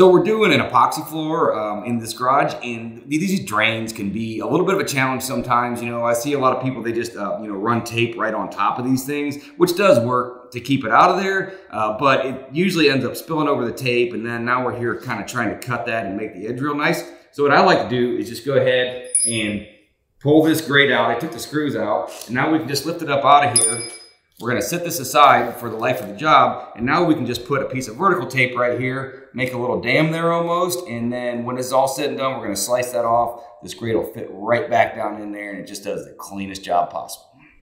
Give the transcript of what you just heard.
So we're doing an epoxy floor um, in this garage, and these drains can be a little bit of a challenge sometimes. You know, I see a lot of people they just uh, you know run tape right on top of these things, which does work to keep it out of there, uh, but it usually ends up spilling over the tape, and then now we're here kind of trying to cut that and make the edge real nice. So what I like to do is just go ahead and pull this grate out. I took the screws out, and now we can just lift it up out of here we're gonna set this aside for the life of the job, and now we can just put a piece of vertical tape right here, make a little dam there almost, and then when it's all said and done, we're gonna slice that off. This grate will fit right back down in there, and it just does the cleanest job possible.